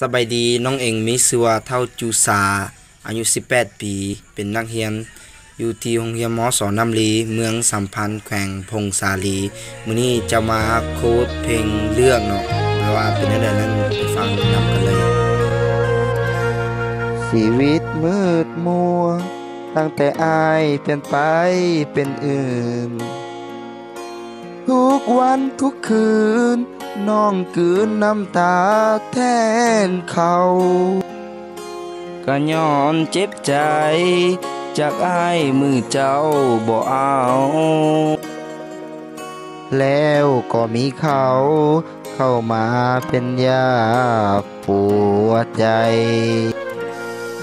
สบายดีน้องเองมีชื่อว่าเท่าจูสาอายุ 18 ปี เป็นนักเรียน อยู่ที่โรงเรียนมอสอน้ำลี เมืองสัมพันธ์แขวงพงสาลีมื้อนี้จะมาโค้ดเพลงเลือกเนาะแปลว่าเป็นจังไดนั้นไปฟังนํกันเลย ชีวิตมืดมัว ตั้งแต่อายเปลี่ยนไปเป็นอื่น ทุกวันทุกคืน น้องกืนน้ำตาแทนเขาก็ย้อนเจ็บใจ จากอายมือเจ้าบ่เอา แล้วก็มีเขา เข้ามาเป็นยาปวดใจ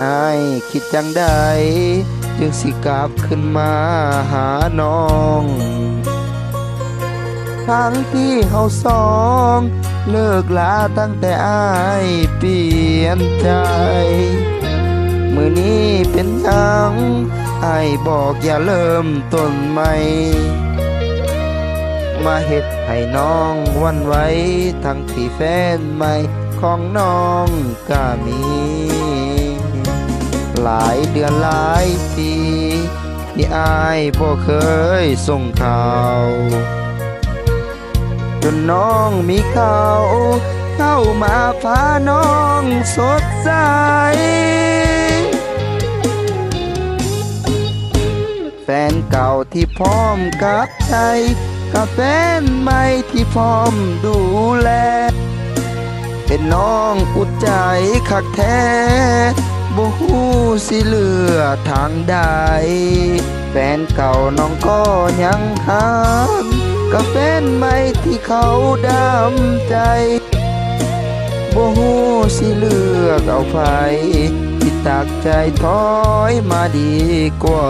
อายคิดจังได้ จึงสิกลับขึ้นมาหาน้อง ทั้งที่เฮาสอง เลิกลาตั้งแต่อายเปลี่ยนใจ มือนี้เป็นหยังอายบอกอย่าเริ่มต้นใหม่ มาเฮ็ดให้น้องวันไหวทั้งที่แฟนใหม่ของน้องก็มี หลายเดือนหลายปีที่อายบ่เคยส่งข่าว จนน้องมีเขาเข้ามาพาน้องสดใสแฟนเก่าที่พร้อมกับใจกับแฟนใหม่ที่พร้อมดูแล เป็นน้องอุดใจคักแท้บ่ฮู้สิเลือทางใด แฟนเก่าน้องก็ยังหัก กับแฟนใหม่ที่เขาดำใจบ่ฮู้สิเลือกเอาไผที่ตักใจถอยมาดีกว่า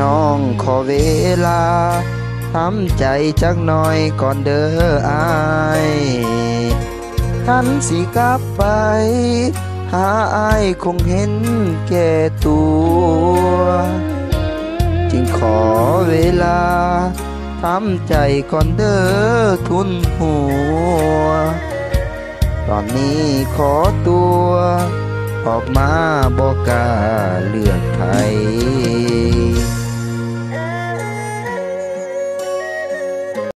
น้องขอเวลาทำใจจักหน่อยก่อนเด้ออายทันสิกลับไป หาอายคงเห็นแก่ตัว ทำใจก่อนเด้อทุนหัว ตอนนี้ขอตัว ออกมาบอกกาเลือกไทย